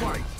Fight!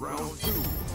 Round two.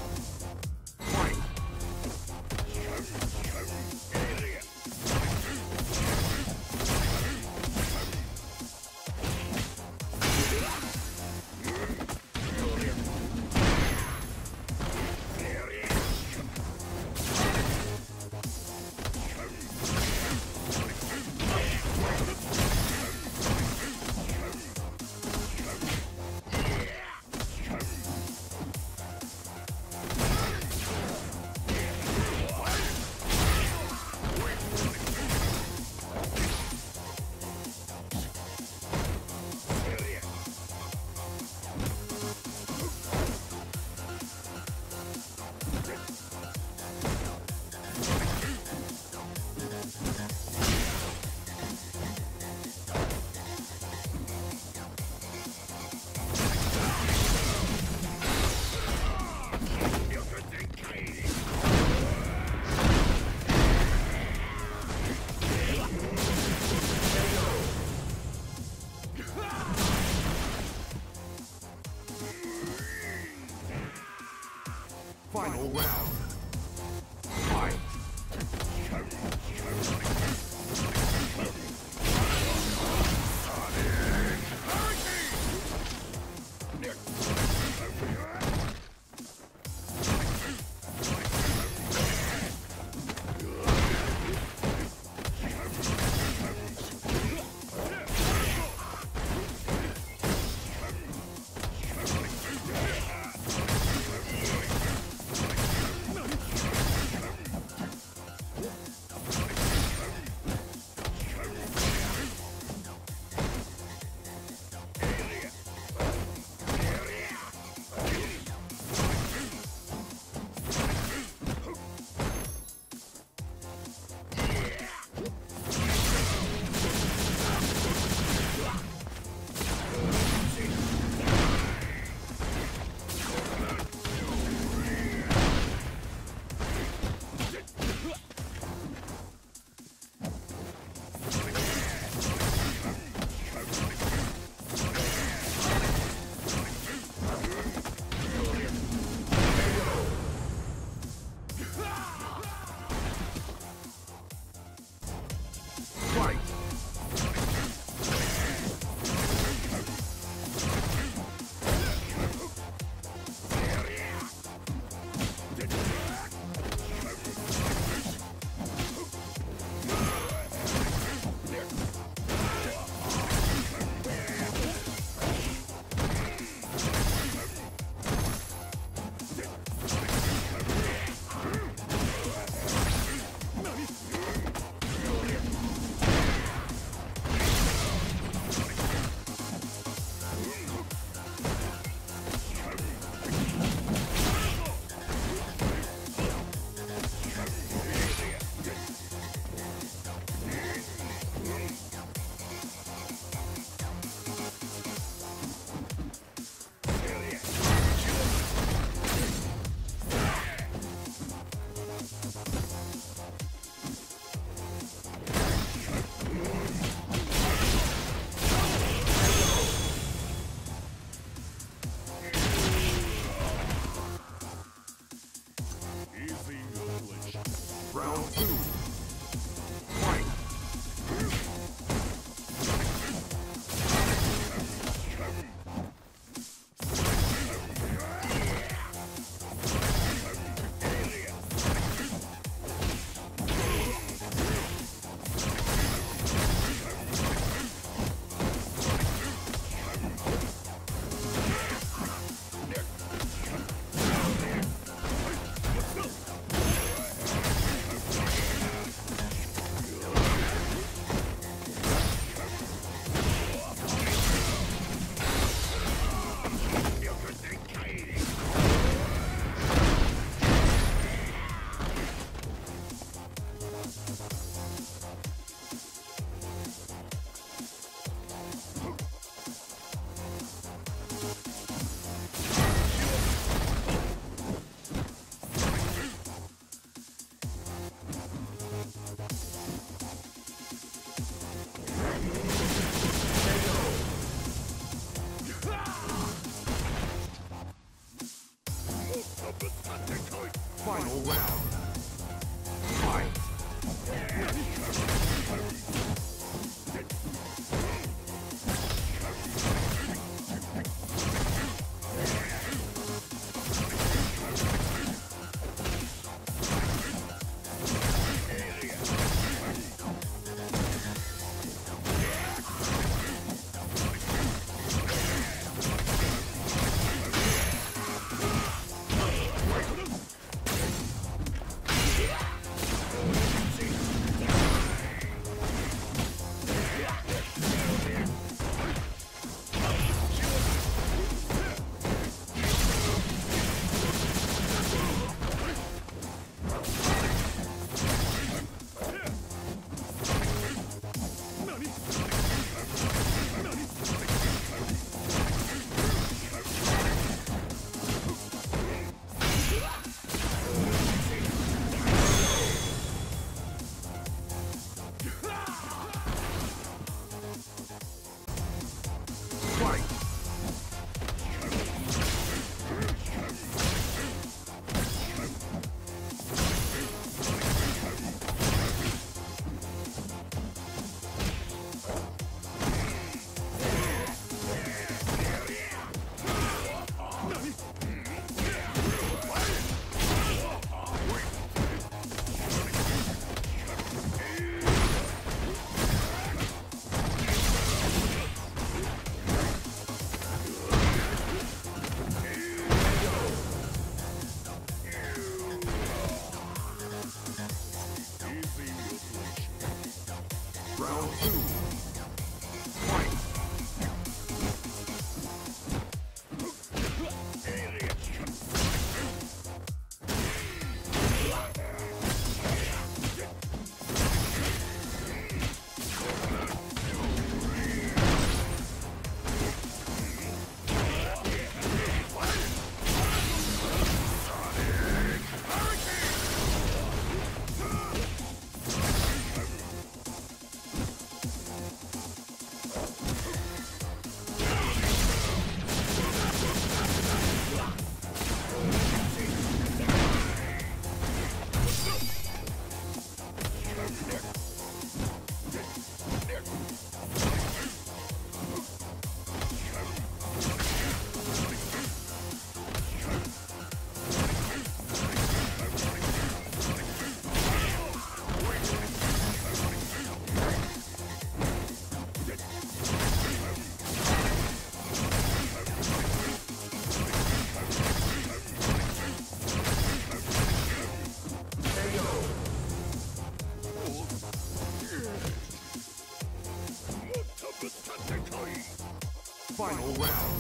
Round.